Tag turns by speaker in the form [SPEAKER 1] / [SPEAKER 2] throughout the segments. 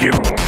[SPEAKER 1] Give him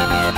[SPEAKER 2] Thank you.